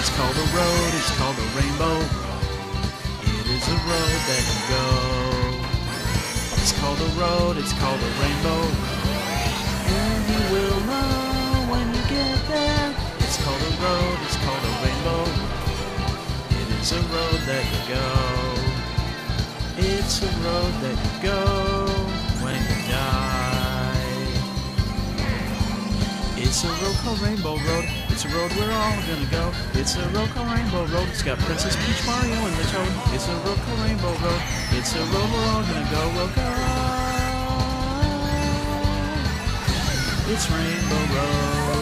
It's called a road, it's called a rainbow. It is a road that you go. It's called a road. It's called a rainbow. And you will know when you get there. It's called a road. It's called a rainbow. It is a road that you go. It's a road that you go It's a road called Rainbow Road. It's a road we're all gonna go. It's a road called Rainbow Road. It's got Princess Peach, Mario, and the Toad. It's a road called Rainbow Road. It's a road we're all gonna go. We'll go. It's Rainbow Road.